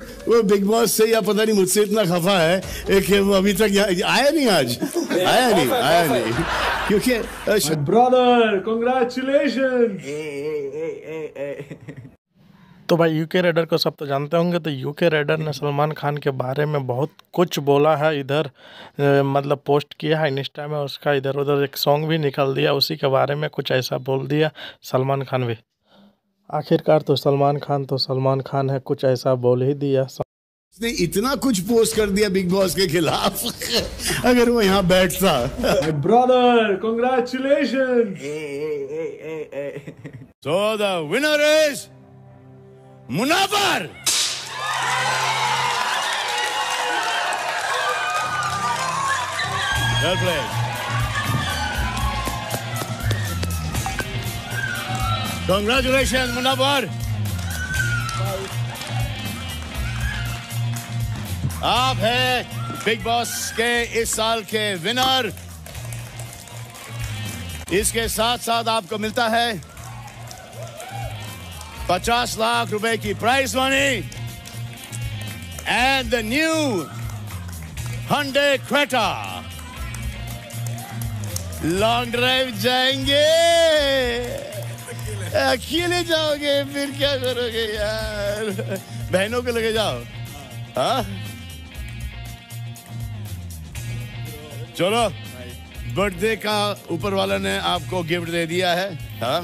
वो big boss से या पता नहीं मुझसे इतना खफा है कि वो अभी तक आया नहीं आज। आया नहीं आया नहीं। क्योंकि अ, brother, तो भाई यूके रेडर को सब तो जानते होंगे तो यूके रेडर ने सलमान खान के बारे में बहुत कुछ बोला है। इधर मतलब पोस्ट किया है इंस्टा में उसका इधर उधर एक सॉन्ग भी निकाल दिया उसी के बारे में कुछ ऐसा बोल दिया सलमान खान भी। आखिरकार तो सलमान खान तो सलमान खान है कुछ ऐसा बोल ही दिया उसने इतना कुछ पोस्ट कर दिया बिग बॉस के खिलाफ अगर वो यहाँ बैठता brother, congratulations! So the winner is Munawar. Well played. Congratulations, Munawar. आप हैं बिग बॉस के इस साल के विनर इसके साथ साथ आपको मिलता है पचास लाख रुपए की prize money and the new Hyundai Creta long drive जाएँगे. अकेले जाओगे, फिर क्या करोगे यार? बहनों को लेके जाओ। हाँ? चलो बर्थडे का ऊपर वाला ने आपको गिफ्ट दे दिया है। हाँ?